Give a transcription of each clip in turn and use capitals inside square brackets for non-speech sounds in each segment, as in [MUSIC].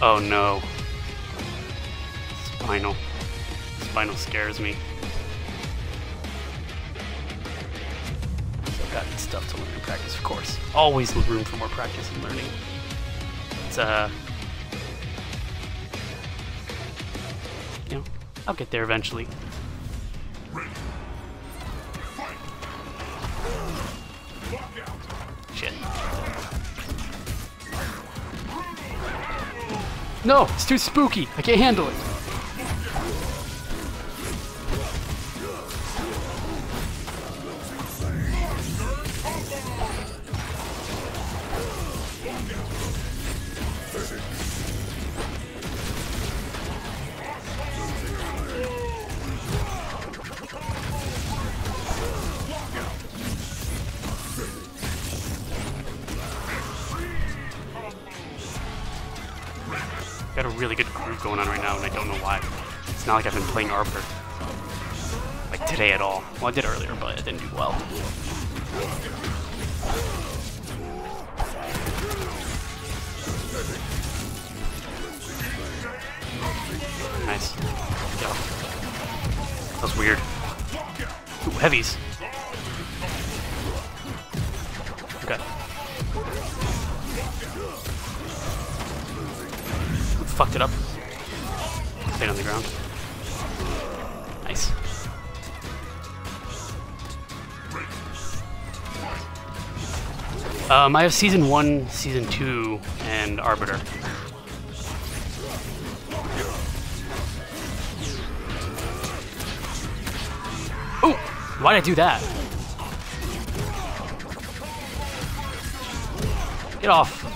Oh no. Spinal. Spinal scares me. So got stuff to learn and practice, of course. Always room for more practice and learning. It's uh you know, I'll get there eventually. Shit. No, it's too spooky. I can't handle it. Really good groove going on right now, and I don't know why. It's not like I've been playing Arbiter. Like today at all. Well, I did earlier, but it didn't do well. Nice. That was weird. Ooh, heavies. Fucked it up. Stayed on the ground. Nice. Um, I have season one, season two, and Arbiter. Oh, why did I do that? Get off.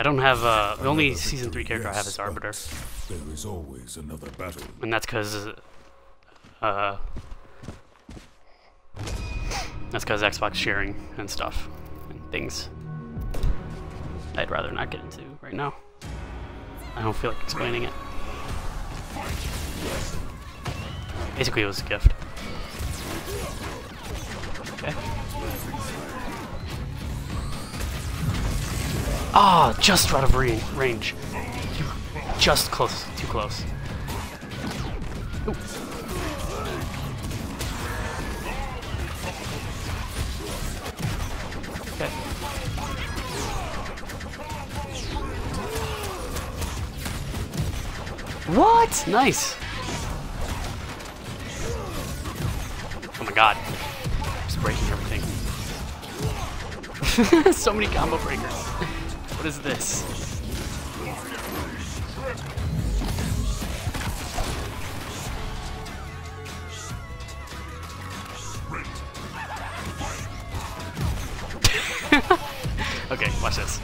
I don't have, uh, the only season 3 character I have is Arbiter. There is always another battle. And that's because, uh, that's because Xbox sharing and stuff and things. I'd rather not get into right now. I don't feel like explaining it. Basically, it was a gift. Ah, just out of range. Just close, too close. What? Nice. Oh my god. Just breaking everything. [LAUGHS] so many combo breakers. What is this? [LAUGHS] okay, watch this.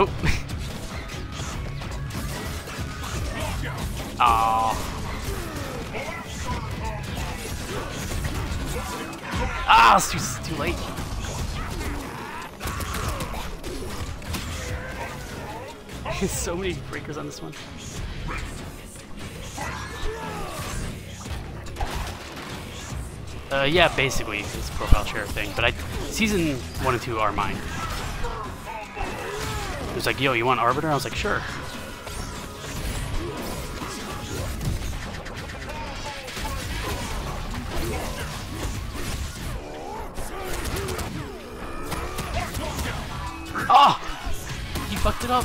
Oh. Oh. [LAUGHS] Ah, it's too, too late. [LAUGHS] so many breakers on this one. Uh, yeah, basically, it's profile share thing, but I, season 1 and 2 are mine. It was like, yo, you want Arbiter? I was like, sure. Oh! You fucked it up.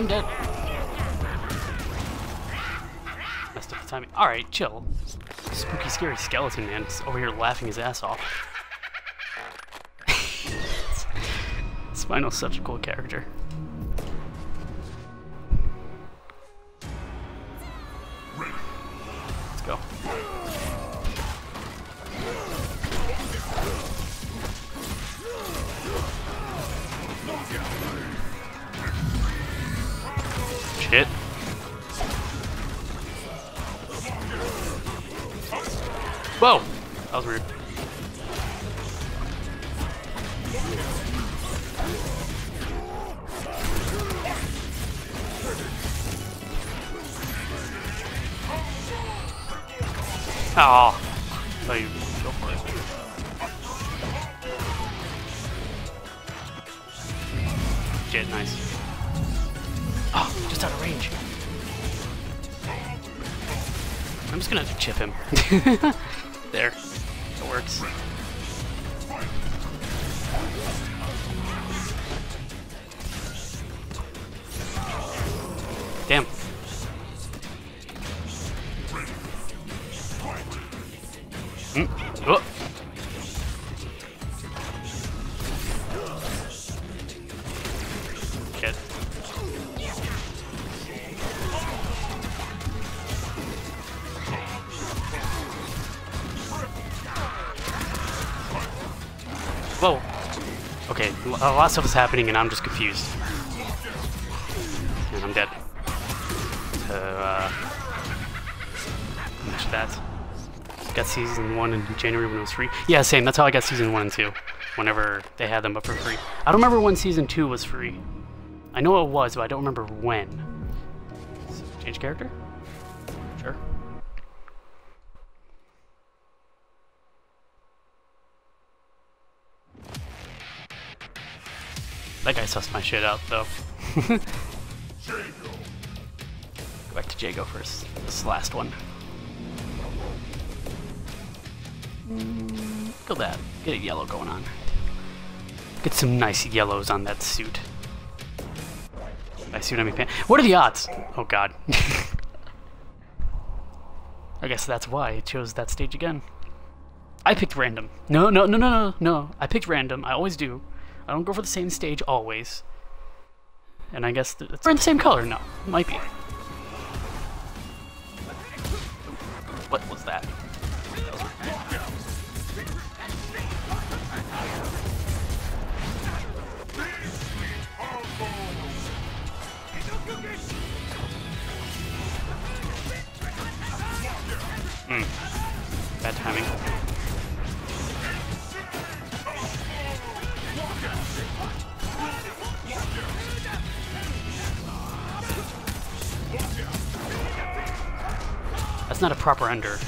I'm dead. Messed up the timing. Alright, chill. Spooky, scary skeleton man is over here laughing his ass off. [LAUGHS] A cool character. Shit. Whoa! That was weird. Oh, thought you go for it. Shit, nice. Just out of range. I'm just gonna chip him. [LAUGHS] there. It works. Damn. Whoa. Okay, a lot of stuff is happening and I'm just confused. And I'm dead. So, uh... That. Got season 1 in January when it was free. Yeah, same. That's how I got season 1 and 2. Whenever they had them up for free. I don't remember when season 2 was free. I know it was, but I don't remember when. Change character? Sure. That guy sussed my shit out, though. [LAUGHS] Go back to Jago first. This last one. Mm, Kill that. Get a yellow going on. Get some nice yellows on that suit. I see what I mean. What are the odds? Oh god. [LAUGHS] I guess that's why I chose that stage again. I picked random. No, no, no, no, no, no. I picked random. I always do. I don't go for the same stage always. And I guess we're in the same color. No, might be. What was that? Hmm. Bad timing. That's not a proper ender.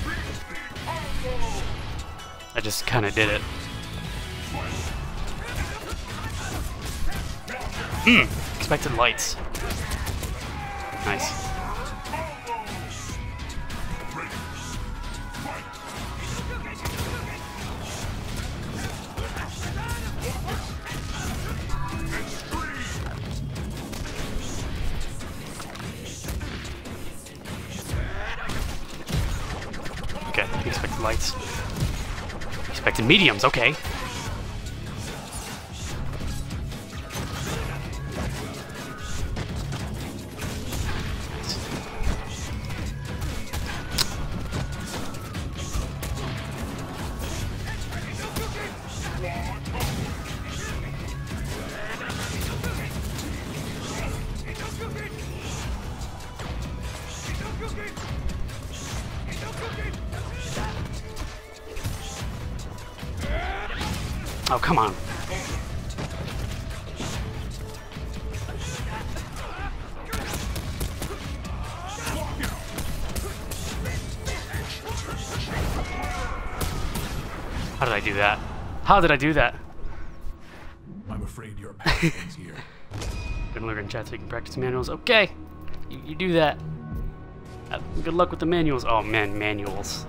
I just kind of did it. Hmm. Expected lights. Nice. Expected lights. Expected mediums, okay. Oh, come on. How did I do that? How did I do that? I'm afraid your path ends here. [LAUGHS] Gonna learn in chat so you can practice manuals. Okay, you, you do that. Uh, good luck with the manuals. Oh man, manuals.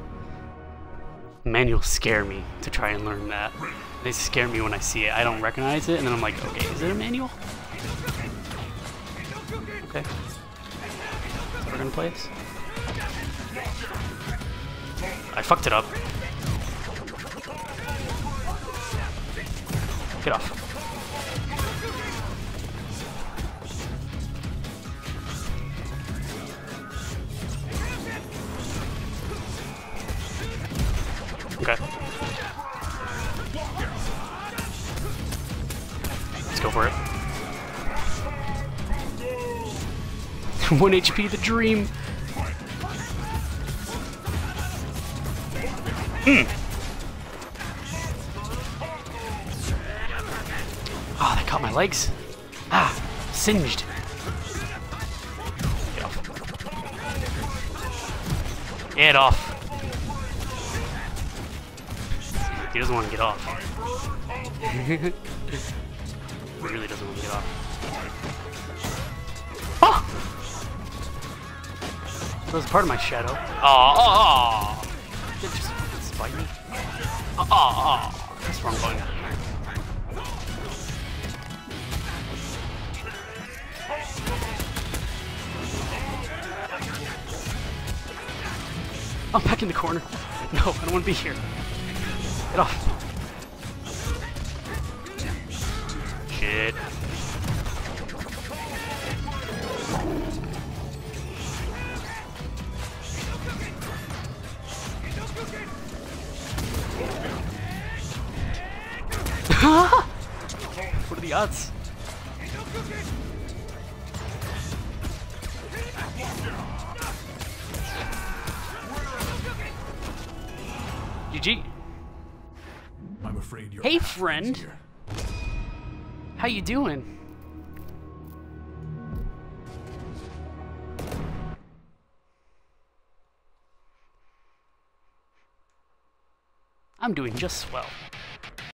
Manuals scare me to try and learn that. They scare me when I see it. I don't recognize it, and then I'm like, okay, is it a manual? Okay. We're gonna play this. I fucked it up. Get off. Okay. Go for it. [LAUGHS] 1 HP, the dream. Oh, that caught my legs. Ah, singed. Get off. Get off. He doesn't want to get off. [LAUGHS] really doesn't want to get off. Oh! That was part of my shadow. Oh, oh, oh. Did it just spite me? Oh, oh, oh. That's wrong button. I'm back in the corner. No, I don't want to be here. Get off. What are the odds? GG. I'm afraid your Hey, path friend. here. How you doing? I'm doing just swell.